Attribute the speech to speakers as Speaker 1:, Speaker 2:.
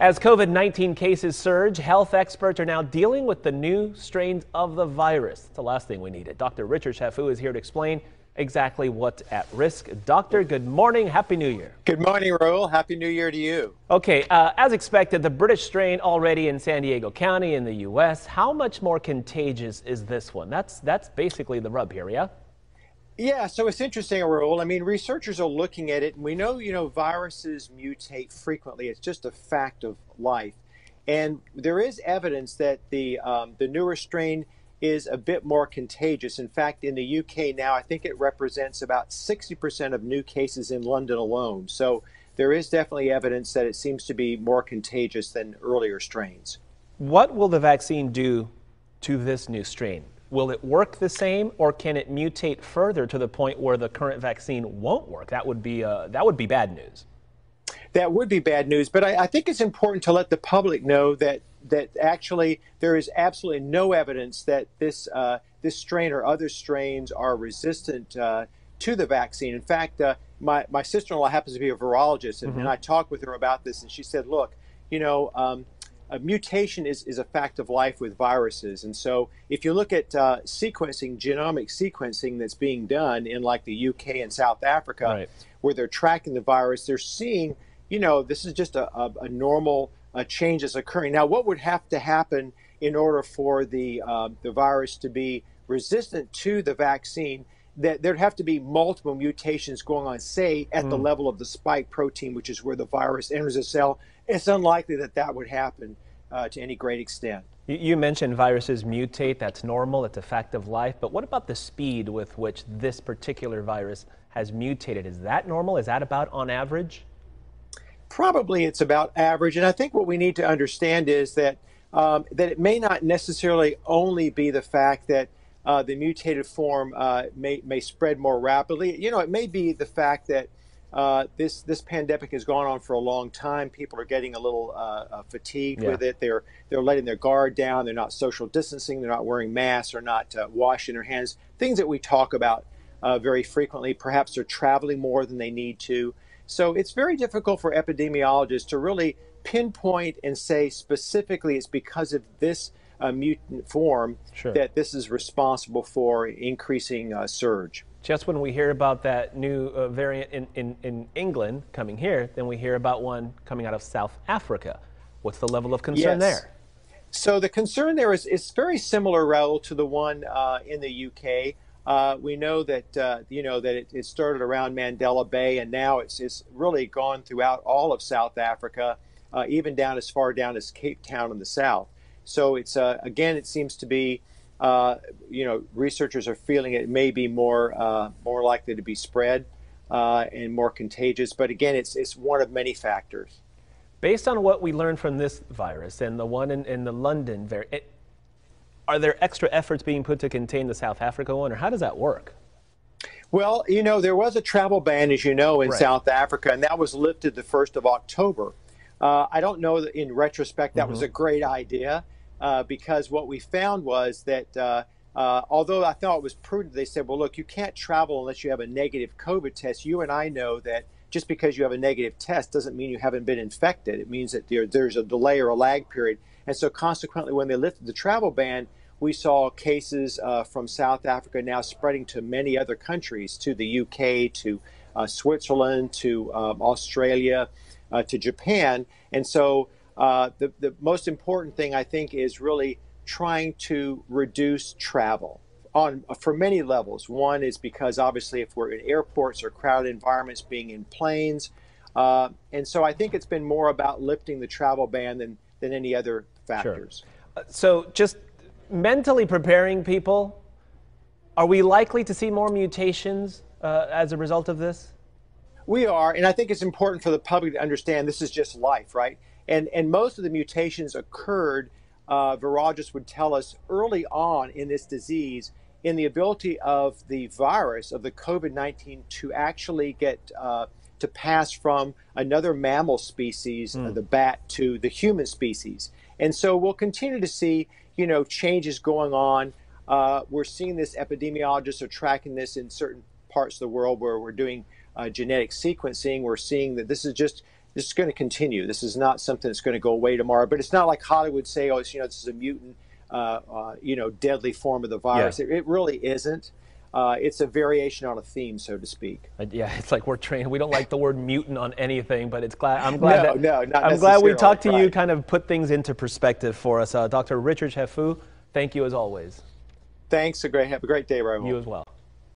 Speaker 1: As COVID 19 cases surge, health experts are now dealing with the new strains of the virus. It's the last thing we needed. Dr. Richard Chaffoo is here to explain exactly what's at risk. Doctor, good morning. Happy New Year.
Speaker 2: Good morning, Raoul. Happy New Year to you.
Speaker 1: Okay, uh, as expected, the British strain already in San Diego County in the U.S. How much more contagious is this one? That's, that's basically the rub here, yeah?
Speaker 2: Yeah, so it's interesting, Raoul. I mean, researchers are looking at it, and we know, you know, viruses mutate frequently. It's just a fact of life. And there is evidence that the, um, the newer strain is a bit more contagious. In fact, in the UK now, I think it represents about 60% of new cases in London alone. So there is definitely evidence that it seems to be more contagious than earlier strains.
Speaker 1: What will the vaccine do to this new strain? Will it work the same, or can it mutate further to the point where the current vaccine won't work? That would be uh, that would be bad news.
Speaker 2: That would be bad news, but I, I think it's important to let the public know that that actually there is absolutely no evidence that this uh, this strain or other strains are resistant uh, to the vaccine. In fact, uh, my my sister-in-law happens to be a virologist, and, mm-hmm. and, I talked with her about this, and she said, "Look, you know." Um, a mutation is, is a fact of life with viruses. And so if you look at uh, sequencing, genomic sequencing that's being done in like the UK and South Africa, right. where they're tracking the virus, they're seeing, you know, this is just a, a, a normal uh, change that's occurring. Now, what would have to happen in order for the, uh, the virus to be resistant to the vaccine? That there'd have to be multiple mutations going on, say, at mm. the level of the spike protein, which is where the virus enters a cell it's unlikely that that would happen uh, to any great extent.
Speaker 1: You mentioned viruses mutate. That's normal. It's a fact of life. But what about the speed with which this particular virus has mutated? Is that normal? Is that about on average?
Speaker 2: Probably it's about average. And I think what we need to understand is that um, that it may not necessarily only be the fact that uh, the mutated form uh, may, may spread more rapidly. You know, it may be the fact that uh, this this pandemic has gone on for a long time. People are getting a little uh, uh, fatigued yeah. with it. They're they're letting their guard down. They're not social distancing. They're not wearing masks. They're not uh, washing their hands. Things that we talk about uh, very frequently. Perhaps they're traveling more than they need to. So it's very difficult for epidemiologists to really pinpoint and say specifically it's because of this uh, mutant form sure. that this is responsible for increasing surge
Speaker 1: just when we hear about that new uh, variant in, in, in England coming here, then we hear about one coming out of South Africa. What's the level of concern yes. there?
Speaker 2: So the concern there is, is very similar, Raoul, to the one uh, in the UK. Uh, we know that uh, you know that it, it, started around Mandela Bay, and now it's, it's really gone throughout all of South Africa, uh, even down as far down as Cape Town in the south. So it's uh, again, it seems to be uh, you know, researchers are feeling it may be more uh, more likely to be spread uh, and more contagious. But again, it's it's one of many factors.
Speaker 1: Based on what we learned from this virus and the one in, in the London variant, are there extra efforts being put to contain the South Africa one, or how does that work?
Speaker 2: Well, you know, there was a travel ban, as you know, in right. South Africa, and that was lifted the 1st of October. Uh, I don't know that in retrospect that mm-hmm. was a great idea uh, because what we found was that uh, uh, although I thought it was prudent, they said, well, look, you can't travel unless you have a negative COVID test. You and I know that just because you have a negative test doesn't mean you haven't been infected. It means that there, there's a delay or a lag period. And so, consequently, when they lifted the travel ban, we saw cases uh, from South Africa now spreading to many other countries, to the UK, to uh, Switzerland, to um, Australia, to Japan. And so, uh, the, the most important thing, I think, is really trying to reduce travel on for many levels. One is because obviously, if we're in airports or crowded environments, being in planes, uh, and so I think it's been more about lifting the travel ban than than any other factors.
Speaker 1: Sure. Uh, so just mentally preparing people. Are we likely to see more mutations uh, as a result of this?
Speaker 2: We are, and I think it's important for the public to understand this is just life, right? And, and most of the mutations occurred, uh, virologists would tell us, early on in this disease in the ability of the virus, of the COVID 19, to actually get uh, to pass from another mammal species, mm. the bat, to the human species. And so we'll continue to see, you know, changes going on. Uh, we're seeing this, epidemiologists are tracking this in certain parts of the world where we're doing uh, genetic sequencing. We're seeing that this is just this is going to continue. This is not something that's going to go away tomorrow. But it's not like Hollywood say, oh, it's, you know, this is a mutant, uh, uh, you know, deadly form of the virus.
Speaker 1: Yeah.
Speaker 2: It, it, really isn't. Uh, it's a variation on a theme, so to speak.
Speaker 1: Uh, yeah, it's like we're trained. We don't like the word mutant on anything, but it's glad. I'm glad
Speaker 2: no,
Speaker 1: that.
Speaker 2: No, not
Speaker 1: I'm glad we talked to
Speaker 2: right.
Speaker 1: you, kind of put things into perspective for us. Uh, Dr. Richard Chaffoo, thank you as always.
Speaker 2: Thanks. A great. Have a great day, everyone.
Speaker 1: You as well.